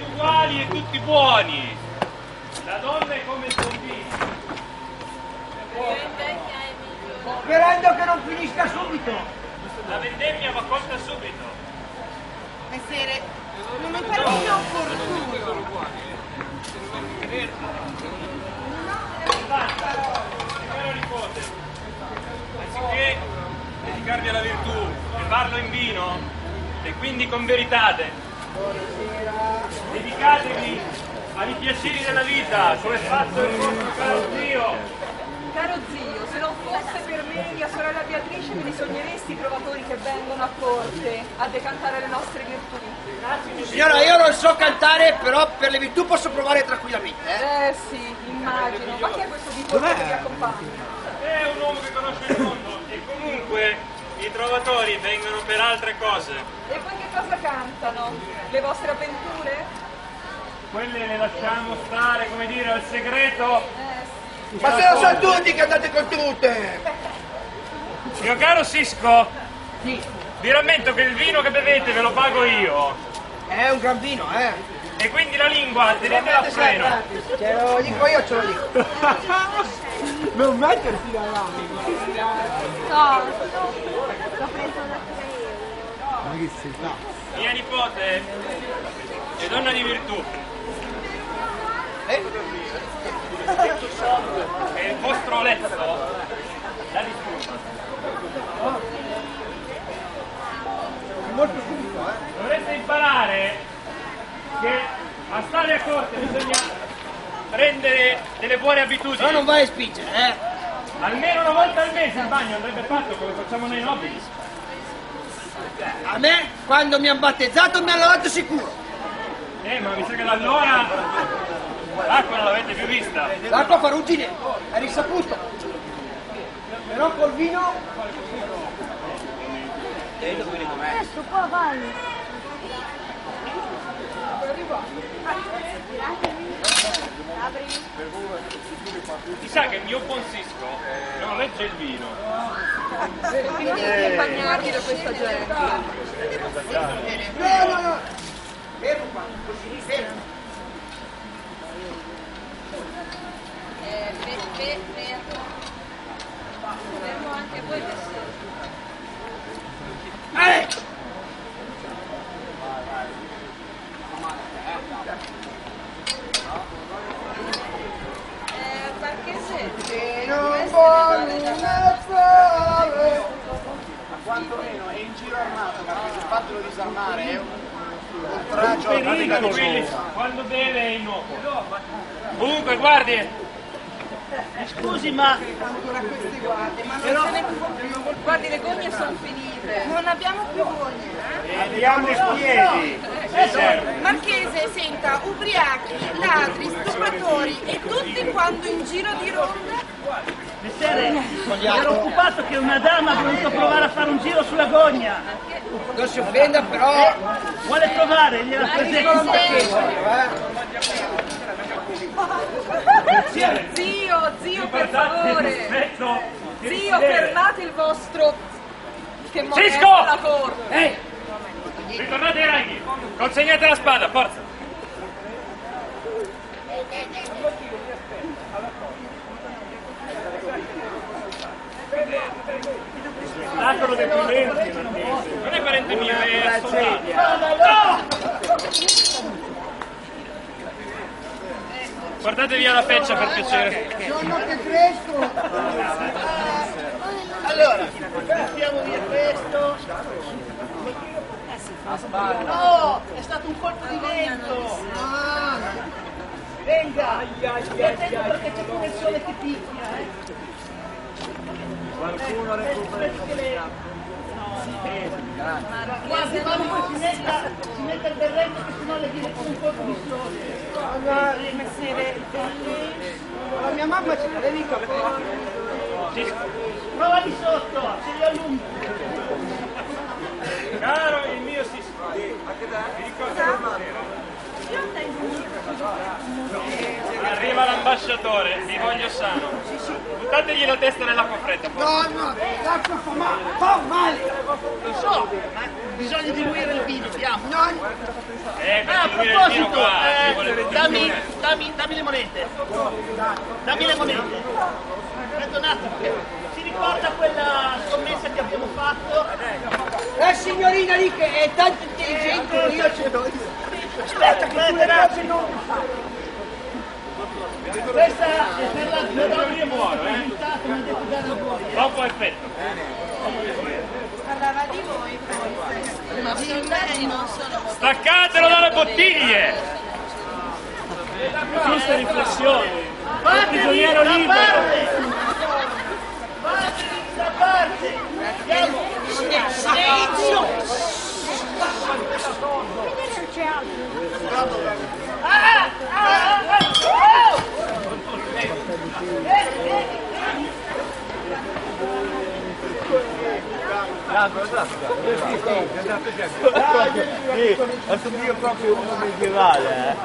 tutti uguali e tutti buoni. La donna è come il bambino. Sperando che non finisca subito. La vendemmia va colta subito. Messere, non mi pare più opportuno. Anziché dedicarvi alla virtù e farlo in vino, e quindi con veritate, dedicatevi ai piaceri della vita, come fatto il vostro caro zio. Caro zio, se non fosse per me, mia sorella Beatrice, me li sogneresti i provatori che vengono a corte a decantare le nostre virtù. Signora, io non so cantare, però per le virtù posso provare tranquillamente. Eh? Eh sì, immagino. Ma chi è questo di che vi accompagna? È un uomo che conosce il mondo e comunque i trovatori vengono per altre cose. E poi che cosa cantano? Le vostre avventure? Quelle le lasciamo stare, come dire, al segreto. Eh sì. Ma se lo so tutti che andate con tutte! Mio caro Sisco, vi rammento che il vino che bevete ve lo pago io. È un gran vino, eh! E quindi la lingua tenetela a freno. Ce lo dico io, ce lo dico. Non metterti davanti. No, l'ho preso da Ma che sei fa? Mia nipote è donna di virtù. E il vostro letto la disturba. Molto subito, eh! Dovreste imparare che a stare a corte bisogna prendere delle buone abitudini. Però non vai a spingere, eh! Almeno una volta al mese il bagno andrebbe fatto come facciamo noi nobili. A me, quando mi hanno battezzato, mi hanno lavato sicuro. Eh, ma mi sa che da allora l'acqua non l'avete più vista. L'acqua fa ruggine, è risaputo. Però col vino... Adesso qua vai. Apri. Mi sa che il mio buon Sisco non legge il vino. Quindi devi accompagnarti da questa gente. No, no, no! Fermo qua, così, fermo. Eh, fe- fe- fermo. Fermo anche voi, Messere. Eh! Eh, Marchese, Che non voglio fare... Ma quantomeno è in giro armato perché se fatelo disarmare è un oltraggio alla quando beve è innocuo. Comunque, guardi, Scusi, ma Guardi, le gogne sono finite. non abbiamo più gogne. Andiamo in piedi. Marchese, senta, ubriachi, ladri, stupratori e tutti quando in giro di ronda. Messere, ero occupato che una dama ha voluto provare a fare un giro sulla gogna. Non si offenda, però... Vuole provare? Gliela presento. Zio, zio, per favore. Zio, fermate il vostro... Che Cisco! la corte. Ehi! Ritornate ai ranghi! Consegnate la spada, forza! Spettacolo deprimente, Non è parente mio, è soldato. Guardate via la feccia per piacere. Sono che fresco! Allora, mettiamo via questo. No, è stato un colpo di vento. Venga, attento perché c'è pure il sole che picchia. Eh. Qualcuno recupera Quasi quando poi si metta il berretto che sennò le viene con un colpo di sole. Messere, la mia mamma ce l'aveva i capelli. Prova di sotto, se li allunghi. Caro il mio Sisco, vi ricordo stasera? Arriva l'ambasciatore, vi voglio sano. Buttategli la testa nell'acqua fredda. No, no, l'acqua fa male, fa male. Lo so, ma bisogna diluire il vino, diamo. No, Eh, Ah, a proposito, eh, dammi, dammi, dammi le monete. Dammi le monete. Aspetta un attimo. Si ricorda quella scommessa che abbiamo fatto? la signorina lì che è tanto intelligente, io ce l'ho. Aspetta, che tu le non Questa è per la Io muoio, eh. Troppo effetto. Parlava di voi forse. Ma i non sono Staccatelo dalle bottiglie! Giuste riflessioni. prigioniero libero. Fatevi da parte. Andiamo. Silenzio! Ah, ah, ah, ah, oh! Eh, eh, Sì, assomiglia proprio a uno medievale, eh.